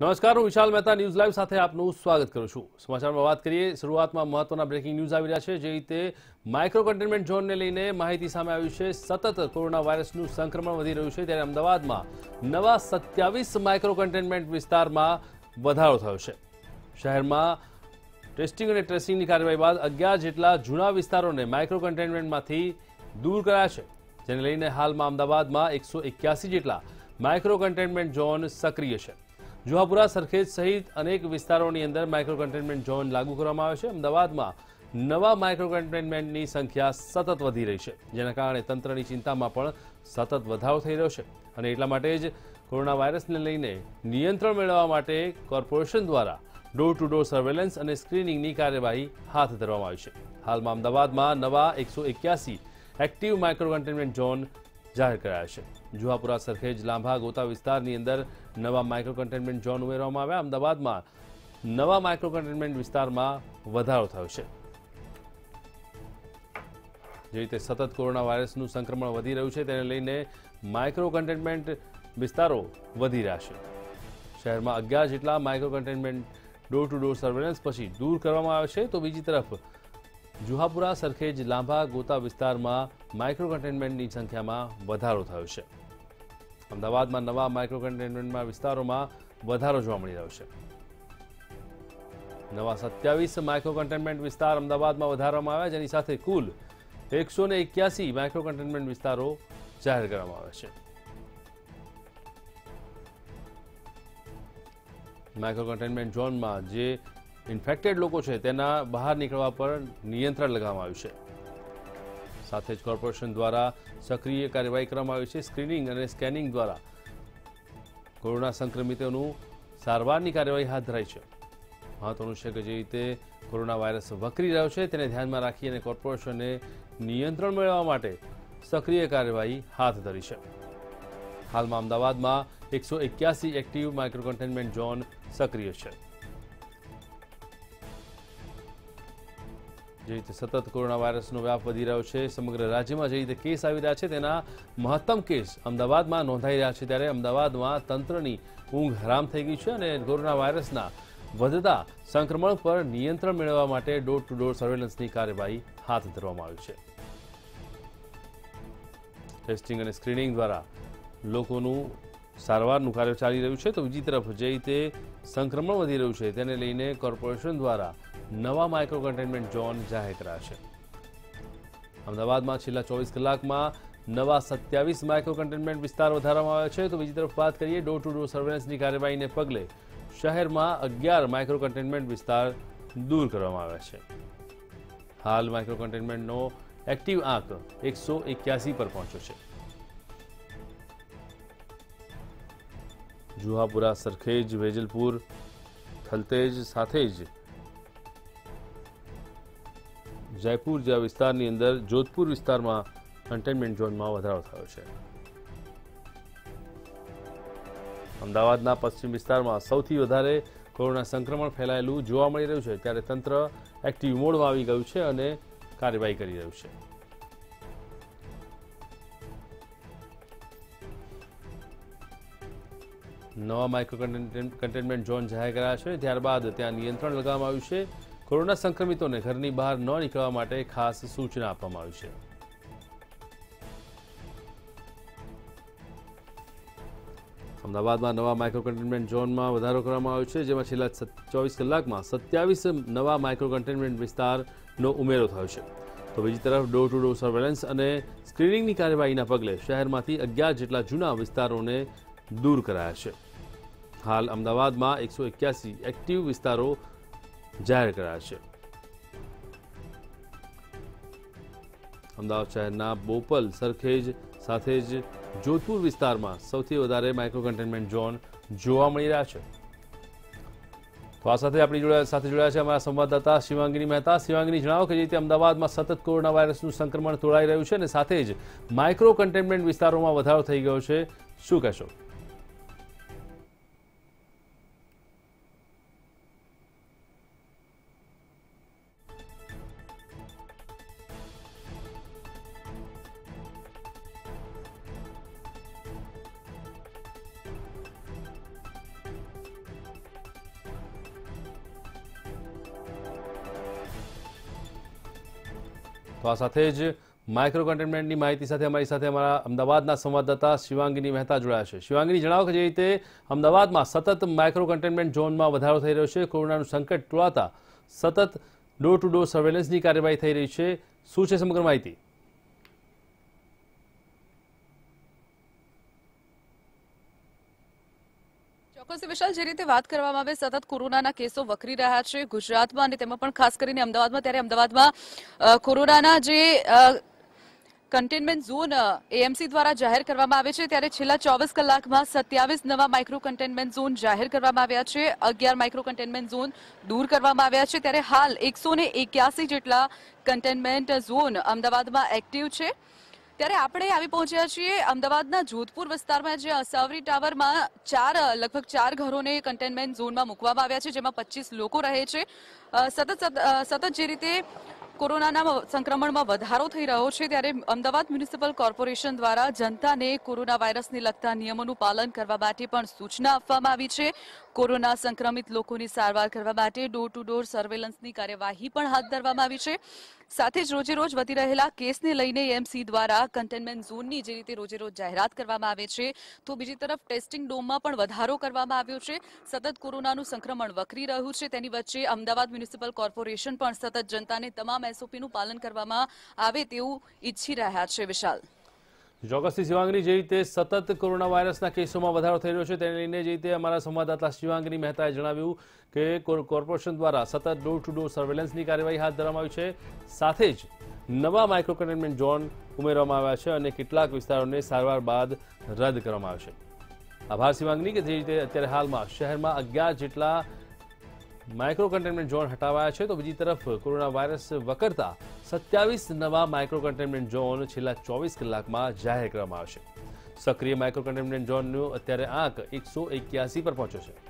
નમસ્કાર, હું વિશાલ Mehta news live સાથે આપનું સ્વાગત કરું છું. સમાચારમાં વાત કરીએ, શરૂઆતમાં મહત્વના બ્રેકિંગ ન્યૂઝ આવી રહ્યા છે, જે રીતે માઇક્રો કન્ટેનમેન્ટ ઝોનને લઈને માહિતી સામે આવી છે. સતત કોરોના વાયરસનું સંક્રમણ વધી રહ્યું છે, ત્યારે અમદાવાદમાં નવા સત્યાવીસ માઇક્રો કન્ટેનમેન્ટ વિસ્તારમાં વધારો થયો છે. શહેરમાં ટેસ્ટિંગ અને ટ્રેસિંગની કાર્યવાહી બાદ અગિયાર જેટલા જૂના વિસ્તારોને માઇક્રો કન્ટેનમેન્ટમાંથી દૂર કરાયા છે. જેને લઈને હાલમાં અમદાવાદમાં એકસો જેટલા માઇક્રો કન્ટેનમેન્ટ ઝોન સક્રિય છે. જુહાપુરા સરખેજ સહિત અનેક વિસ્તારોની અંદર માઇક્રો કન્ટેનમેન્ટ ઝોન લાગુ કરવામાં આવે છે. અમદાવાદમાં નવા માઇક્રો કન્ટેનમેન્ટની સંખ્યા સતત વધી રહી છે, જેના કારણે તંત્રની ચિંતામાં પણ સતત વધારો થઈ રહ્યો છે. અને એટલા માટે જ કોરોના વાયરસને લઈને નિયંત્રણ મેળવવા માટે કોર્પોરેશન દ્વારા ડોર ટુ ડોર સર્વેલન્સ અને સ્ક્રીનિંગની કાર્યવાહી હાથ ધરવામાં આવી છે. હાલમાં અમદાવાદમાં નવા એકસો એક્યાસી એક્ટિવ માઇક્રો કન્ટેનમેન્ટ ઝોન જાહેર કરાયા છે. જુહાપુરા સરખેજ લાંભા ગોતા વિસ્તારની અંદર નવા માઇક્રો કન્ટેનમેન્ટ ઝોન ઉમેરવામાં આવ્યા. અમદાવાદમાં નવા માઇક્રો કન્ટેનમેન્ટ વિસ્તારમાં વધારો થયો છે. જે રીતે સતત કોરોના વાયરસનું સંક્રમણ વધી રહ્યું છે, તેને લઈને માઇક્રો કન્ટેનમેન્ટ વિસ્તારો વધી રહ્યા છે. શહેરમાં અગિયાર જેટલા micro containment door to door surveillance પછી દૂર કરવામાં આવે છે. તો બીજી તરફ જુહાપુરા સરખેજ લાંભા ગોતા વિસ્તારમાં માઇક્રો કન્ટેનમેન્ટની સંખ્યામાં વધારો થયો છે. અમદાવાદમાં નવા માઇક્રો કન્ટેનમેન્ટમાં વિસ્તારોમાં વધારો જોવા મળી રહ્યો છે. નવા સત્યાવીસ માઇક્રો કન્ટેનમેન્ટ વિસ્તાર અમદાવાદમાં વધારવામાં આવ્યા, જેની સાથે કુલ એકસો ને એક્યાસી માઇક્રો કન્ટેનમેન્ટ વિસ્તારો જાહેર કરવામાં આવ્યા છે. માઇક્રો કન્ટેનમેન્ટ ઝોનમાં જે ઇન્ફેક્ટેડ લોકો છે, તેના બહાર નીકળવા પર નિયંત્રણ લગાવવામાં આવ્યું છે. સાથે જ કોર્પોરેશન દ્વારા સક્રિય કાર્યવાહી કરવામાં આવી છે. સ્ક્રીનિંગ અને સ્કેનિંગ દ્વારા કોરોના સંક્રમિતોનું સારવારની કાર્યવાહી હાથ ધરાઈ છે. મહત્વનું છે કે જે રીતે કોરોના વાયરસ વકરી રહ્યો છે તેને ધ્યાનમાં રાખી અને કોર્પોરેશને નિયંત્રણ મેળવવા માટે સક્રિય કાર્યવાહી હાથ ધરી છે. હાલમાં અમદાવાદમાં એકસો એક્યાસી એક્ટિવ માઇક્રો કન્ટેનમેન્ટ ઝોન સક્રિય છે. જે રીતે સતત કોરોના વાયરસનો વ્યાપ વધી રહ્યો છે, સમગ્ર રાજ્યમાં જે રીતે કેસ આવી રહ્યા છે, તેના મહત્તમ કેસ અમદાવાદમાં નોંધાઈ રહ્યા છે ત્યારે અમદાવાદમાં તંત્રની ઊંઘ હરામ થઈ ગઈ છે અને કોરોના વાયરસના વધતા સંક્રમણ પર નિયંત્રણ મેળવવા માટે ડોર ટુ ડોર સર્વેલન્સની કાર્યવાહી હાથ ધરવામાં આવી છે. ટેસ્ટિંગ અને સ્ક્રીનિંગ દ્વારા લોકોનું સારવારનું કાર્ય ચાલી રહ્યું છે. તો બીજી તરફ જે રીતે સંક્રમણ વધી રહ્યું છે, તેને લઈને કોર્પોરેશન દ્વારા નવા માઇક્રો કન્ટેનમેન્ટ ઝોન જાહેર કરાશે. અમદાવાદમાં છેલ્લા ચોવીસ કલાકમાં નવા સત્યાવીસ માઇક્રો કન્ટેનમેન્ટ વિસ્તાર વધારવામાં આવ્યા છે. તો બીજી તરફ વાત કરીએ ડોર ટુ ડોર સર્વેલન્સની કાર્યવાહીને પગલે શહેરમાં અગિયાર માઇક્રો કન્ટેનમેન્ટ વિસ્તાર દૂર કરવામાં આવ્યા છે. હાલ માઇક્રો કન્ટેનમેન્ટનો એક્ટિવ આંક એકસો એક્યાસી પર પહોંચ્યો છે. જુહાપુરા, સરખેજ, વેજલપુર, થલતેજ સાથે જ જયપુર જેવા વિસ્તારની અંદર જોધપુર વિસ્તારમાં કન્ટેનમેન્ટ ઝોનમાં વધારો થયો છે. અમદાવાદના પશ્ચિમ વિસ્તારમાં સૌથી વધારે કોરોના સંક્રમણ ફેલાયેલું જોવા મળી રહ્યું છે. ત્યારે તંત્ર એક્ટિવ મોડમાં આવી ગયું છે અને કાર્યવાહી કરી રહ્યું છે. નવા માઇક્રો કન્ટેનમેન્ટ ઝોન જાહેર કરાયા છે. ત્યારબાદ ત્યાં નિયંત્રણ લગાવવામાં આવ્યું છે. કોરોના સંક્રમિતોને ઘરની બહાર ન નીકળવા માટે ખાસ સૂચના આપવામાં આવી છે. અમદાવાદમાં નવા માઇક્રો કન્ટેનમેન્ટ ઝોનમાં વધારો કરવામાં આવ્યો છે, જેમાં છેલ્લા ચોવીસ કલાકમાં સત્યાવીસ નવા માઇક્રો કન્ટેનમેન્ટ વિસ્તારનો ઉમેરો થયો છે. તો બીજી તરફ ડોર ટુ ડોર સર્વેલન્સ અને સ્ક્રીનિંગની કાર્યવાહીના પગલે શહેરમાંથી અગિયાર જેટલા જૂના વિસ્તારોને દૂર કરાયા છે. હાલ અમદાવાદમાં એકસો એક્યાસી એક્ટિવ વિસ્તારો જાહેર કર્યા છે. અમદાવાદ શહેરના બોપલ સરખેજ સાથે જ જોધપુર વિસ્તારમાં સૌથી વધારે માઇક્રો કન્ટેનમેન્ટ ઝોન જોવા મળી રહ્યા છે. તો આ સાથે આપણી જોડાયા સાથે જોડાયા છે અમારા સંવાદદાતા શિવાંગીની મહેતા. શિવાંગીની, જણાવો કે જે રીતે અમદાવાદમાં સતત કોરોના વાયરસનું સંક્રમણ તોડાઈ રહ્યું છે અને સાથે જ માઇક્રો કન્ટેનમેન્ટ વિસ્તારોમાં વધારો થઈ ગયો છે. શું કહેશો? તો આ સાથે જ માઇક્રો કન્ટેનમેન્ટની માહિતી સાથે અમારી સાથે અમારા અમદાવાદના સંવાદદાતા શિવાંગીની મહેતા જોડાયા છે. શિવાંગીની, જણાવો કે જે રીતે અમદાવાદમાં સતત માઇક્રો કન્ટેનમેન્ટ ઝોનમાં વધારો થઈ રહ્યો છે, કોરોનાનું સંકટ ટોળાતા સતત ડોર ટુ ડોર સર્વેલન્સની કાર્યવાહી થઈ રહી છે. શું છે સમગ્ર માહિતી? ચોક્કસ વિશાલ, જે રીતે વાત કરવામાં આવે, સતત કોરોનાના કેસો વકરી રહ્યા છે ગુજરાતમાં અને તેમાં પણ ખાસ કરીને અમદાવાદમાં. ત્યારે અમદાવાદમાં કોરોનાના જે કન્ટેનમેન્ટ ઝોન એએમસી દ્વારા જાહેર કરવામાં આવે છે. ત્યારે છેલ્લા ચોવીસ કલાકમાં સત્યાવીસ નવા માઇક્રો કન્ટેનમેન્ટ ઝોન જાહેર કરવામાં આવ્યા છે. અગિયાર માઇક્રો કન્ટેનમેન્ટ ઝોન દૂર કરવામાં આવ્યા છે. ત્યારે હાલ એકસો જેટલા કન્ટેનમેન્ટ ઝોન અમદાવાદમાં એક્ટિવ છે. ત્યારે આપણે આવી પહોંચ્યા છીએ અમદાવાદના જોધપુર વિસ્તારમાં જે અસાવરી ટાવરમાં ચાર, લગભગ ચાર ઘરોને કન્ટેનમેન્ટ ઝોનમાં મૂકવામાં આવ્યા છે, જેમાં પચીસ લોકો રહે છે. સતત સતત- જે રીતે કોરોનાના સંક્રમણમાં વધારો થઈ રહ્યો છે, ત્યારે અમદાવાદ મ્યુનિસિપલ કોર્પોરેશન દ્વારા જનતાને કોરોના વાયરસને લગતા નિયમોનું પાલન કરવા માટે પણ સૂચના આપવામાં આવી છે. કોરોના સંક્રમિત લોકોની સારવાર કરવા માટે ડોર ટુ ડોર સર્વેલન્સની કાર્યવાહી પણ હાથ ધરવામાં આવી છે. સાથે જ રોજે રોજ વધી રહેલા કેસને લઈને એમસી દ્વારા કન્ટેનમેન્ટ ઝોનની જે રીતે રોજે રોજ જાહેરાત કરવામાં આવે છે, તો બીજી તરફ ટેસ્ટિંગ ડોમમાં પણ વધારો કરવામાં આવ્યો છે. સતત કોરોનાનું સંક્રમણ વકરી રહ્યું છે. તેની વચ્ચે અમદાવાદ મ્યુનિસિપલ કોર્પોરેશન પણ સતત જનતાને તમામ એસઓપીનું પાલન કરવામાં આવે તેવું ઈચ્છી રહ્યા છે. વિશાલ. ચોક્કસથી શિવાંગની જે રીતે સતત કોરોના વાયરસના કેસોમાં વધારો થઈ રહ્યો છે, તેને લઈને જે રીતે અમારા સંવાદદાતા શિવાંગની મહેતાએ જણાવ્યું કે કોર- કોર્પોરેશન દ્વારા સતત ડોર ટુ ડોર સર્વેલન્સની કાર્યવાહી હાથ ધરવામાં આવી છે. સાથે જ નવા માઇક્રો કન્ટેનમેન્ટ ઝોન ઉમેરવામાં આવ્યા છે અને કેટલાક વિસ્તારોને સારવાર બાદ રદ કરવામાં આવશે. આભાર શિવાંગની કે જે રીતે અત્યારે હાલમાં શહેરમાં અગિયાર જેટલા માઇક્રો કન્ટેનમેન્ટ ઝોન હટાવાયા છે. તો બીજી તરફ કોરોના વાયરસ વકરતા સત્યાવીસ નવા માઇક્રો કન્ટેનમેન્ટ ઝોન છેલ્લા ચોવીસ કલાકમાં જાહેર કરવામાં આવશે. સક્રિય માઇક્રો કન્ટેનમેન્ટ ઝોનનો અત્યારે આંક એકસો પર પહોંચ્યો છે.